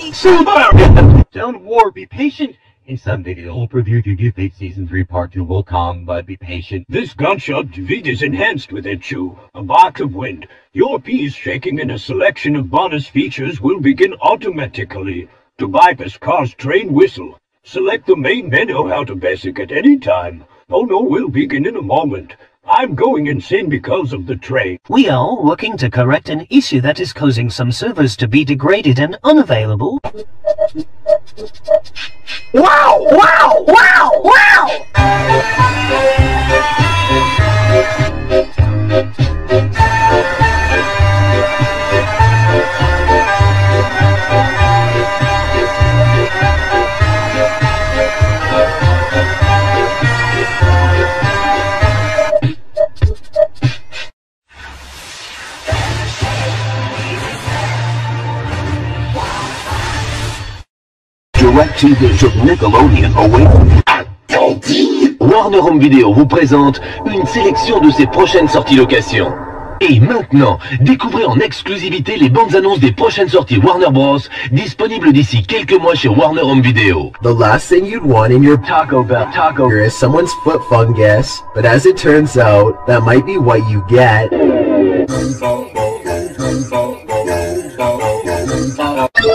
Don't war, be patient. In some video, I'll preview Yu-Gi-Oh! Fate Season 3 Part 2 will come, but be patient. This gunshot defeat is enhanced with Echu, a box of wind. Your piece shaking in a selection of bonus features will begin automatically. To bypass car's train whistle, select the main menu how to basic at any time. Oh no, will begin in a moment. I'm going insane because of the train. We are working to correct an issue that is causing some servers to be degraded and unavailable. Wow! Wow! Wow! DirecTV sur Nickelodeon away. Warner Home Video vous présente une sélection de ses prochaines sorties location. Et maintenant, découvrez en exclusivité les bandes annonces des prochaines sorties Warner Bros. disponibles d'ici quelques mois chez Warner Home Video. The last thing you'd want in your Taco Bell taco is someone's foot fungus, but as it turns out, that might be what you get.